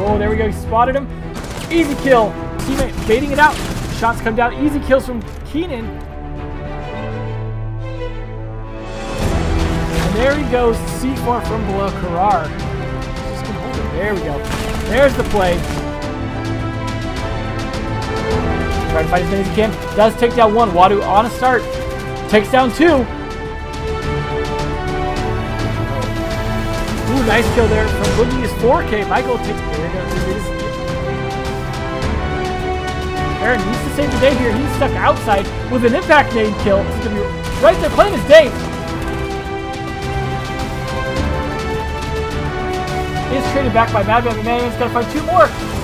Oh, there we go. He spotted him. Easy kill. Teammate baiting it out. Shots come down. Easy kills from Keenan. And there he goes. C4 from below it. There we go. There's the play. Try to fight as many as he can. Does take down one. Wadu on a start. Takes down two. Nice kill there from Boogie is 4K. Michael takes. Aaron needs to save the day here. He's stuck outside with an impact nade kill. He's gonna be right there playing his day. Is traded back by Madman. Madman's gonna find two more.